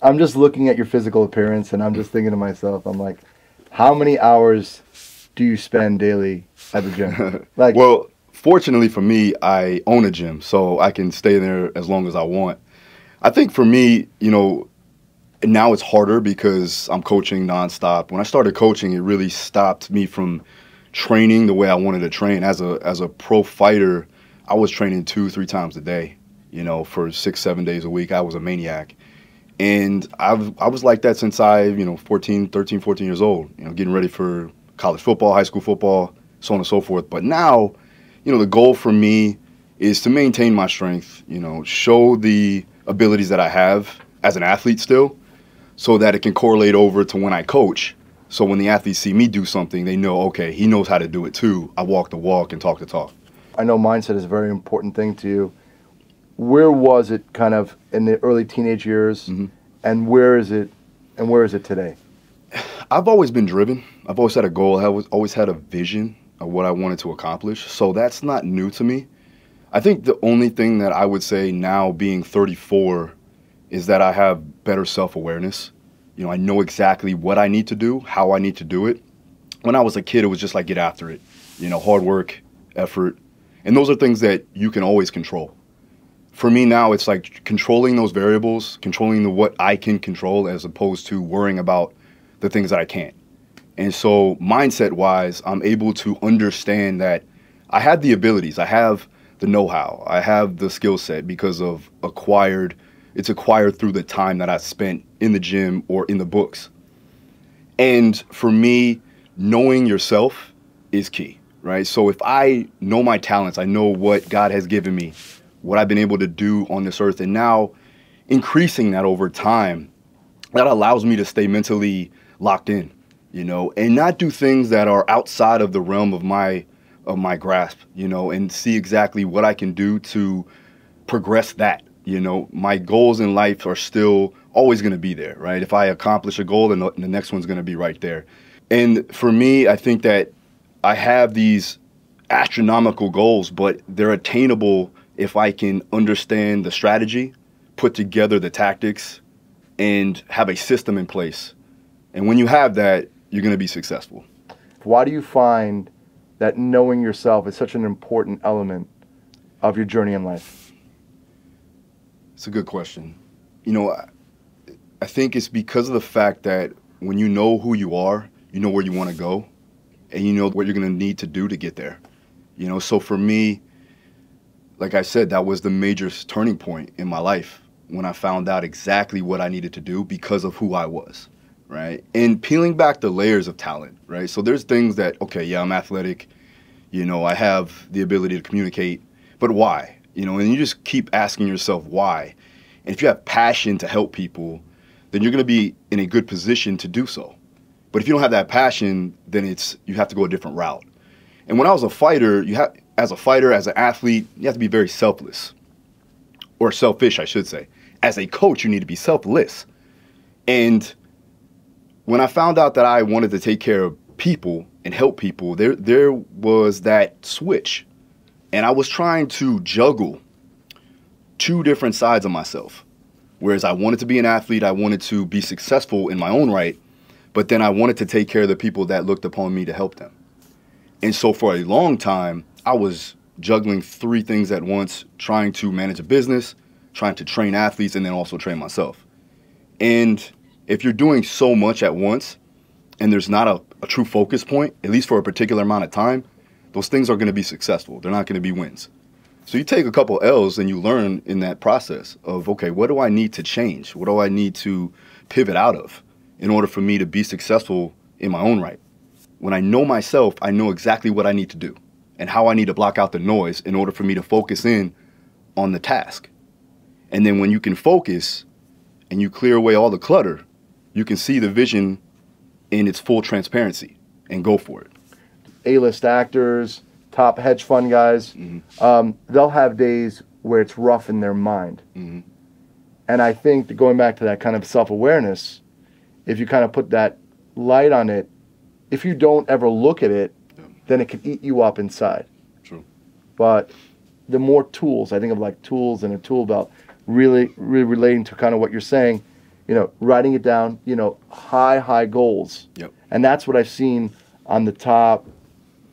I'm just looking at your physical appearance and I'm just thinking to myself, I'm like, how many hours do you spend daily at the gym? Like, well, fortunately for me, I own a gym, so I can stay there as long as I want. I think for me, you know, now it's harder because I'm coaching nonstop. When I started coaching, it really stopped me from training the way I wanted to train. As a as a pro fighter, I was training two, three times a day, you know, for six, seven days a week. I was a maniac. And I've, I was like that since I, you know, 14, 13, 14 years old, you know, getting ready for college football, high school football, so on and so forth. But now, you know, the goal for me is to maintain my strength, you know, show the abilities that I have as an athlete still so that it can correlate over to when I coach. So when the athletes see me do something, they know, okay, he knows how to do it too. I walk the walk and talk the talk. I know mindset is a very important thing to you. Where was it kind of in the early teenage years mm-hmm. and where is it and where is it today? I've always been driven. I've always had a goal. I've always had a vision of what I wanted to accomplish. So that's not new to me. I think the only thing that I would say now being 34 is that I have better self-awareness. You know, I know exactly what I need to do, how I need to do it. When I was a kid, it was just like get after it. You know, hard work, effort, and those are things that you can always control. For me now, it's like controlling those variables, controlling the what I can control as opposed to worrying about the things that I can't. And so, mindset wise, I'm able to understand that I have the abilities, I have the know how, I have the skill set because of acquired, it's acquired through the time that I spent in the gym or in the books. And for me, knowing yourself is key right? So if I know my talents, I know what God has given me, what I've been able to do on this earth, and now increasing that over time, that allows me to stay mentally locked in, you know, and not do things that are outside of the realm of my of my grasp, you know, and see exactly what I can do to progress that. You know, my goals in life are still always going to be there, right? If I accomplish a goal, then the next one's going to be right there. And for me, I think that I have these astronomical goals, but they're attainable if I can understand the strategy, put together the tactics, and have a system in place. And when you have that, you're going to be successful. Why do you find that knowing yourself is such an important element of your journey in life? It's a good question. You know, I, I think it's because of the fact that when you know who you are, you know where you want to go and you know what you're going to need to do to get there. You know, so for me, like I said, that was the major turning point in my life when I found out exactly what I needed to do because of who I was, right? And peeling back the layers of talent, right? So there's things that, okay, yeah, I'm athletic, you know, I have the ability to communicate, but why? You know, and you just keep asking yourself why. And if you have passion to help people, then you're going to be in a good position to do so. But if you don't have that passion, then it's you have to go a different route. And when I was a fighter, you have as a fighter, as an athlete, you have to be very selfless. Or selfish, I should say. As a coach, you need to be selfless. And when I found out that I wanted to take care of people and help people, there there was that switch. And I was trying to juggle two different sides of myself. Whereas I wanted to be an athlete, I wanted to be successful in my own right, but then I wanted to take care of the people that looked upon me to help them. And so for a long time, I was juggling three things at once, trying to manage a business, trying to train athletes, and then also train myself. And if you're doing so much at once and there's not a, a true focus point, at least for a particular amount of time, those things are going to be successful. They're not going to be wins. So you take a couple L's and you learn in that process of, okay, what do I need to change? What do I need to pivot out of? in order for me to be successful in my own right. When I know myself, I know exactly what I need to do and how I need to block out the noise in order for me to focus in on the task. And then when you can focus and you clear away all the clutter, you can see the vision in its full transparency and go for it. A-list actors, top hedge fund guys, mm-hmm. um, they'll have days where it's rough in their mind. Mm-hmm. And I think going back to that kind of self-awareness, if you kind of put that light on it, if you don't ever look at it. Then it can eat you up inside. True. But the more tools, I think of like tools and a tool belt, really, really relating to kind of what you're saying, you know, writing it down, you know, high, high goals. Yep. And that's what I've seen on the top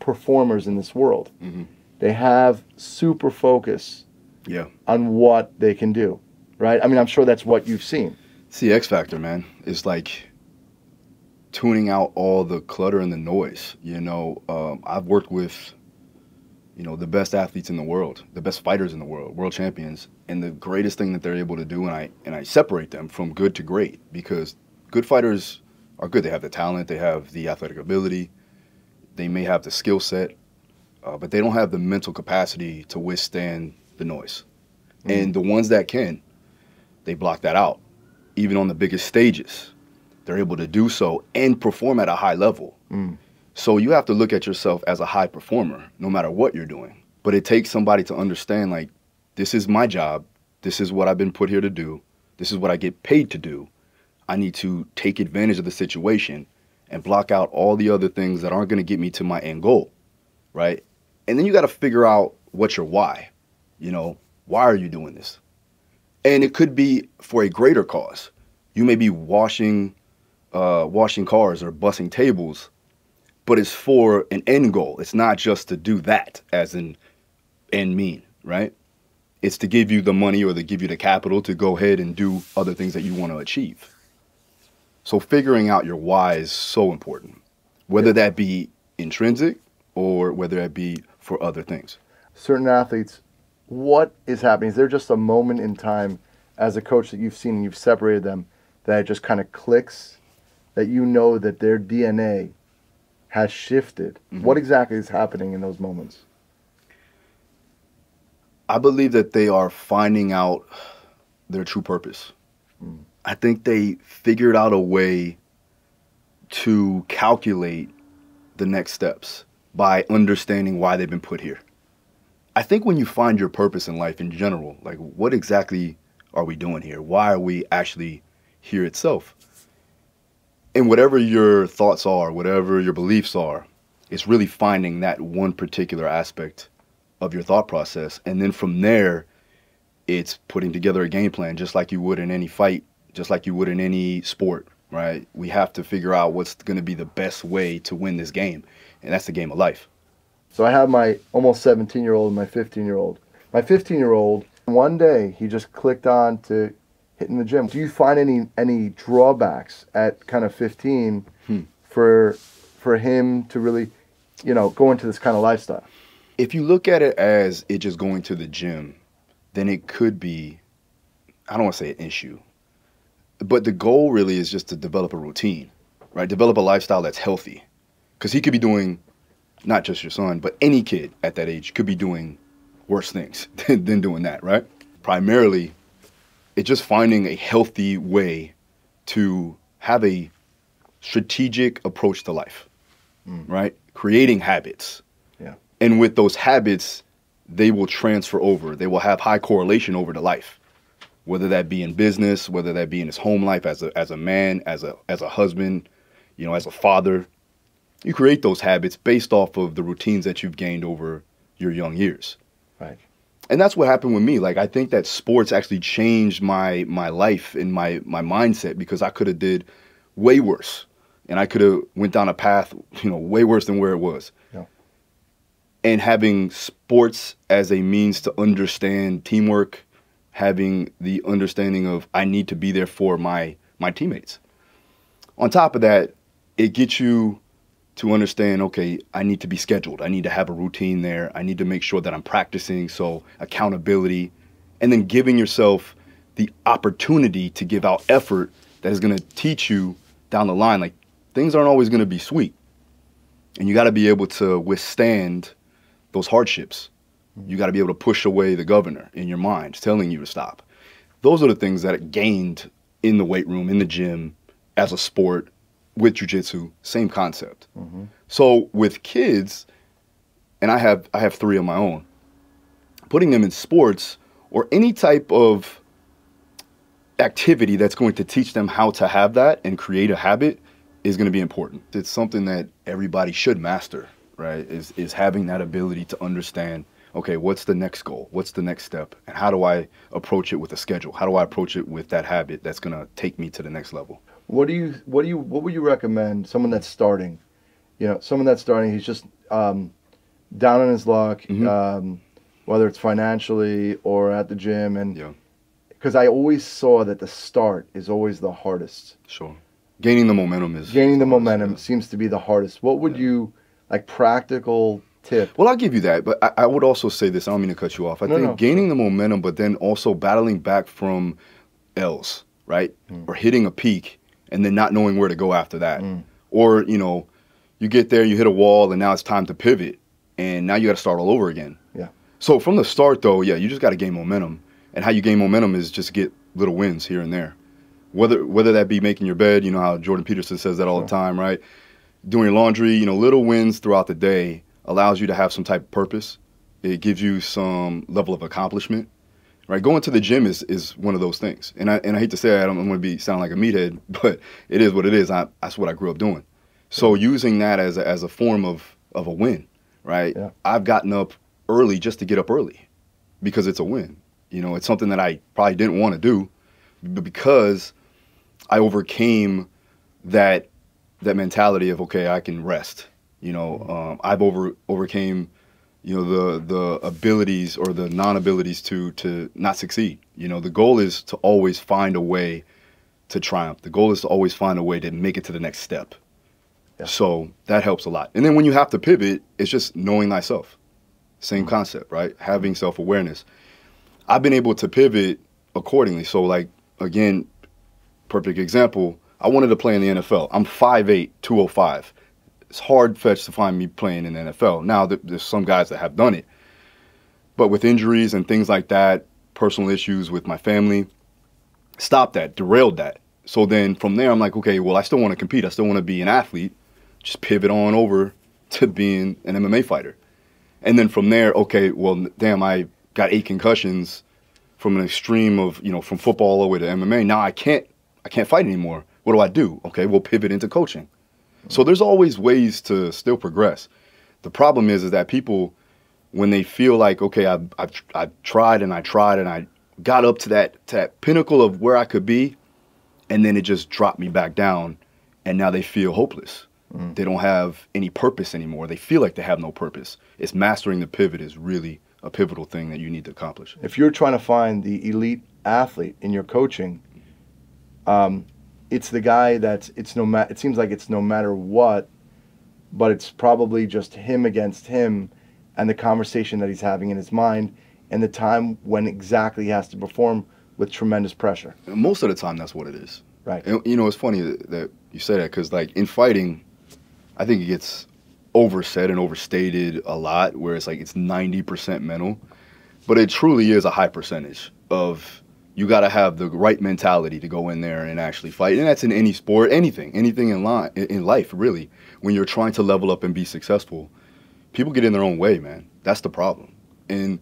performers in this world. Mm-hmm. They have super focus Yeah. on what they can do, right? I mean, I'm sure that's what you've seen. It's the X factor, man. It's like tuning out all the clutter and the noise. You know, um, I've worked with, you know, the best athletes in the world, the best fighters in the world, world champions, and the greatest thing that they're able to do, and I and I separate them from good to great because good fighters are good. They have the talent, they have the athletic ability, they may have the skill set, uh, but they don't have the mental capacity to withstand the noise. And the ones that can, they block that out even on the biggest stages. They're able to do so and perform at a high level. Mm. So you have to look at yourself as a high performer, no matter what you're doing. But it takes somebody to understand, like, this is my job. This is what I've been put here to do. This is what I get paid to do. I need to take advantage of the situation and block out all the other things that aren't going to get me to my end goal, right? And then you got to figure out what's your why. You know, why are you doing this? And it could be for a greater cause. You may be washing, uh, washing cars or bussing tables, but it's for an end goal. It's not just to do that as an end mean, right? It's to give you the money or to give you the capital to go ahead and do other things that you want to achieve. So figuring out your why is so important, whether that be intrinsic or whether that be for other things. Certain athletes, what is happening? Is there just a moment in time as a coach that you've seen and you've separated them that it just kind of clicks that you know that their DNA has shifted? Mhm. What exactly is happening in those moments? I believe that they are finding out their true purpose. Mm. I think they figured out a way to calculate the next steps by understanding why they've been put here. I think when you find your purpose in life in general, like what exactly are we doing here? Why are we actually here itself? And whatever your thoughts are, whatever your beliefs are, it's really finding that one particular aspect of your thought process. And then from there, it's putting together a game plan just like you would in any fight, just like you would in any sport, right? We have to figure out what's going to be the best way to win this game. And that's the game of life. So I have my almost 17 year old and my 15 year old. My 15 year old, one day he just clicked on to hitting the gym. Do you find any any drawbacks at kind of 15 Hmm. for for him to really, you know, go into this kind of lifestyle? If you look at it as it just going to the gym, then it could be, I don't want to say an issue, but the goal really is just to develop a routine, right? Develop a lifestyle that's healthy. Because he could be doing, not just your son, but any kid at that age could be doing worse things than, than doing that, right? Primarily, it's just finding a healthy way to have a strategic approach to life, Mm. right? Creating habits. Yeah. And with those habits, they will transfer over. They will have high correlation over to life, whether that be in business, whether that be in his home life as a as a man, as a as a husband, you know, as a father. You create those habits based off of the routines that you've gained over your young years. Right. And that's what happened with me. Like I think that sports actually changed my my life and my my mindset because I could have did way worse. And I could have went down a path, you know, way worse than where it was. Yeah. And having sports as a means to understand teamwork, having the understanding of I need to be there for my my teammates. On top of that, it gets you to understand okay i need to be scheduled. I need to have a routine there. I need to make sure that i'm practicing so accountability and then giving yourself the opportunity to give out effort that is going to teach you down the line like things aren't always going to be sweet. And you got to be able to withstand those hardships. You got to be able to push away the governor in your mind telling you to stop. Those are the things that it gained in the weight room in the gym as a sport with jujitsu, same concept. Mhm. So with kids, and I have I have three of my own, putting them in sports or any type of activity that's going to teach them how to have that and create a habit is going to be important. It's something that everybody should master, right? Is is having that ability to understand okay, what's the next goal? What's the next step? And how do I approach it with a schedule? How do I approach it with that habit that's going to take me to the next level? What do you what do you what would you recommend someone that's starting? You know, someone that's starting, he's just um, down on his luck, Mhm. um, whether it's financially or at the gym, and Yeah. because I always saw that the start is always the hardest. Sure. Gaining the momentum is Gaining the momentum yeah. seems to be the hardest. What would Yeah. you like practical tip? Well, I'll give you that, but I, I would also say this. I don't mean to cut you off. I No, think no. gaining the momentum, but then also battling back from L's, right? Mm. Or hitting a peak and then not knowing where to go after that. Mm. Or, you know, you get there, you hit a wall, and now it's time to pivot. And now you got to start all over again. Yeah. So from the start, though, yeah, you just got to gain momentum. And how you gain momentum is just get little wins here and there. Whether whether that be making your bed, you know how Jordan Peterson says that all the time, right? Doing your laundry, you know, little wins throughout the day allows you to have some type of purpose. It gives you some level of accomplishment. Right, going to the gym is, is one of those things, and I and I hate to say it, I don't want to be sound like a meathead, but it is what it is. I, that's what I grew up doing. So using that as a, as a form of of a win, right? Yeah. I've gotten up early just to get up early because it's a win. You know, it's something that I probably didn't want to do, but because I overcame that that mentality of okay, I can rest. You know, um, I've over overcame, you know, the the abilities or the non-abilities to to not succeed. You know, the goal is to always find a way to triumph. The goal is to always find a way to make it to the next step. Yeah. So that helps a lot. And then when you have to pivot, it's just knowing thyself. Same mm-hmm. concept, right? Having self awareness. I've been able to pivot accordingly. So, like, again, perfect example. I wanted to play in the NFL. I'm 5'8, 205. It's hard fetched to find me playing in the NFL. Now, there's some guys that have done it. But with injuries and things like that, personal issues with my family, stopped that, derailed that. So then from there, I'm like, okay, well, I still want to compete. I still want to be an athlete. Just pivot on over to being an MMA fighter. And then from there, okay, well, damn, I got eight concussions from an extreme of, you know, from football all the way to MMA. Now I can't, I can't fight anymore. What do I do? Okay, we'll pivot into coaching. So there's always ways to still progress. The problem is, is that people, when they feel like, okay, I've, I've, I've tried and I tried and I got up to that, to that pinnacle of where I could be, and then it just dropped me back down, and now they feel hopeless. They don't have any purpose anymore. They feel like they have no purpose. It's mastering the pivot is really a pivotal thing that you need to accomplish. If you're trying to find the elite athlete in your coaching, um, it's the guy that's it's no ma- it seems like it's no matter what, but it's probably just him against him, and the conversation that he's having in his mind, and the time when exactly he has to perform with tremendous pressure. Most of the time, that's what it is. Right. And, you know, it's funny that, that you say that because, like, in fighting, I think it gets oversaid and overstated a lot, where it's like it's 90% mental. But it truly is a high percentage of you got to have the right mentality to go in there and actually fight. And that's in any sport, anything, anything in, line, in life, really. When you're trying to level up and be successful, people get in their own way, man. That's the problem. And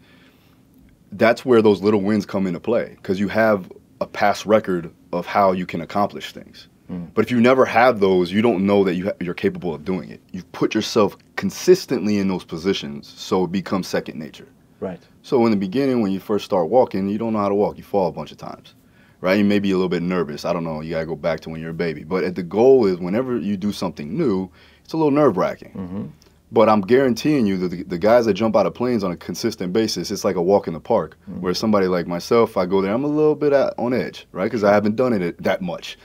that's where those little wins come into play because you have a past record of how you can accomplish things. Mm. But if you never have those, you don't know that you ha- you're capable of doing it. You've put yourself consistently in those positions, so it becomes second nature. Right. So in the beginning, when you first start walking, you don't know how to walk. You fall a bunch of times, right? You may be a little bit nervous. I don't know. You gotta go back to when you're a baby. But at the goal is whenever you do something new, it's a little nerve wracking. hmm But I'm guaranteeing you that the, the guys that jump out of planes on a consistent basis, it's like a walk in the park. Mhm. Where somebody like myself, I go there, I'm a little bit at, on edge, right? Because I haven't done it that much.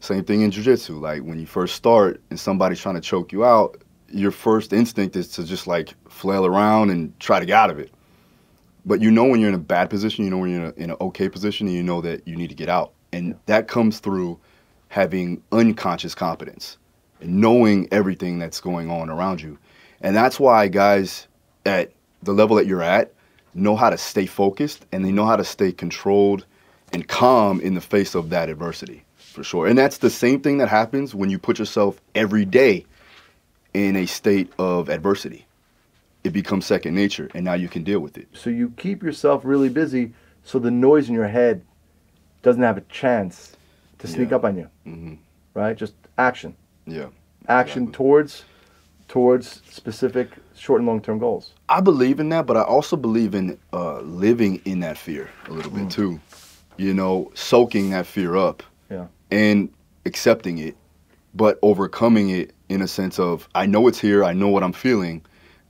Same thing in jiu-jitsu. Like when you first start and somebody's trying to choke you out, your first instinct is to just like flail around and try to get out of it. But you know when you're in a bad position, you know when you're in, a, in an okay position, and you know that you need to get out. And Yeah. that comes through having unconscious competence and knowing everything that's going on around you. And that's why guys at the level that you're at know how to stay focused and they know how to stay controlled and calm in the face of that adversity, for sure. And that's the same thing that happens when you put yourself every day in a state of adversity. It becomes second nature and now you can deal with it. So you keep yourself really busy, so the noise in your head doesn't have a chance to sneak Yeah. up on you. hmm Right. Just action. Yeah. Action Exactly. towards towards specific short and long term goals. I believe in that, but I also believe in uh, living in that fear a little bit too. You know, soaking that fear up Yeah. and accepting it, but overcoming it in a sense of I know it's here, I know what I'm feeling,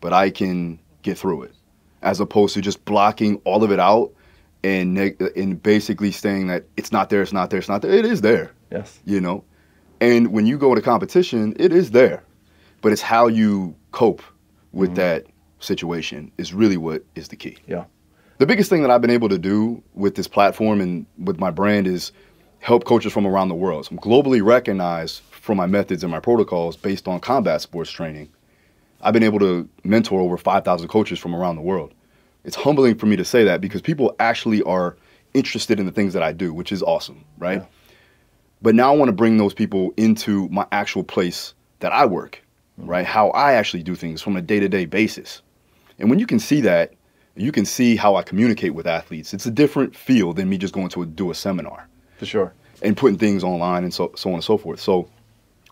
but I can get through it, as opposed to just blocking all of it out and neg- and basically saying that it's not there, it's not there, it's not there. It is there, Yes. you know. And when you go to competition, it is there, but it's how you cope with mm-hmm. that situation is really what is the key. Yeah. The biggest thing that I've been able to do with this platform and with my brand is help coaches from around the world. So I'm globally recognized for my methods and my protocols based on combat sports training. I've been able to mentor over 5,000 coaches from around the world. It's humbling for me to say that because people actually are interested in the things that I do, which is awesome, right? Yeah. But now I want to bring those people into my actual place that I work, mm-hmm. right? How I actually do things from a day to day basis. And when you can see that, you can see how I communicate with athletes. It's a different feel than me just going to a, do a seminar For sure. and putting things online and so, so on and so forth. So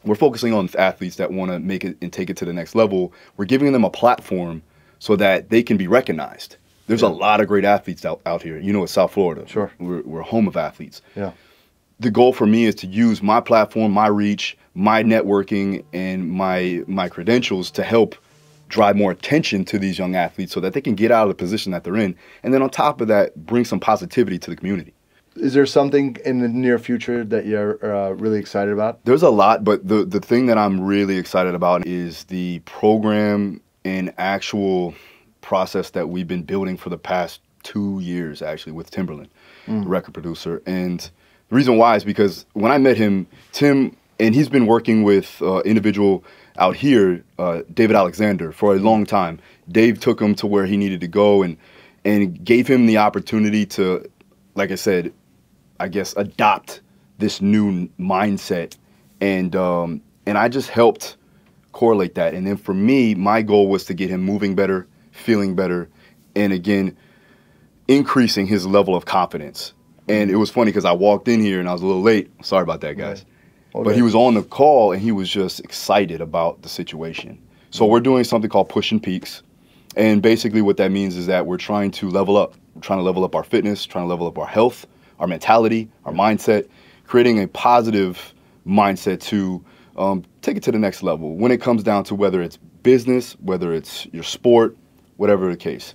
we're focusing on athletes that want to make it and take it to the next level. We're giving them a platform so that they can be recognized. There's a lot of great athletes out, out here. You know, it's South Florida. Sure. We're, we're home of athletes. Yeah. The goal for me is to use my platform, my reach, my networking, and my my credentials to help drive more attention to these young athletes so that they can get out of the position that they're in. And then on top of that, bring some positivity to the community. Is there something in the near future that you're uh, really excited about? There's a lot, but the the thing that I'm really excited about is the program and actual process that we've been building for the past two years, actually, with Timbaland, the record producer. And the reason why is because when I met him, Tim, and he's been working with uh, individual out here, uh, David Alexander, for a long time. Dave took him to where he needed to go and and gave him the opportunity to, like I said, I guess adopt this new mindset, and um, and I just helped correlate that. And then for me, my goal was to get him moving better, feeling better, and again, increasing his level of confidence. And it was funny because I walked in here and I was a little late. Sorry about that, guys. But he was on the call and he was just excited about the situation. So we're doing something called pushing peaks. And basically what that means is that we're trying to level up. We're trying to level up our fitness, trying to level up our health, our mentality, our mindset, creating a positive mindset to um, take it to the next level when it comes down to whether it's business, whether it's your sport, whatever the case.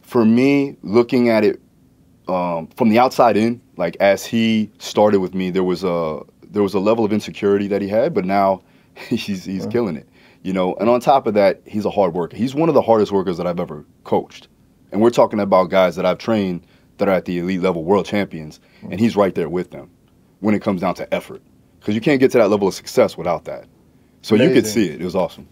For me, looking at it um, from the outside in, like as he started with me, there was a there was a level of insecurity that he had, but now he's he's killing it, you know. And on top of that, he's a hard worker. He's one of the hardest workers that I've ever coached, and we're talking about guys that I've trained that are at the elite level, world champions, and he's right there with them when it comes down to effort, because you can't get to that level of success without that. So you could see it. It was awesome.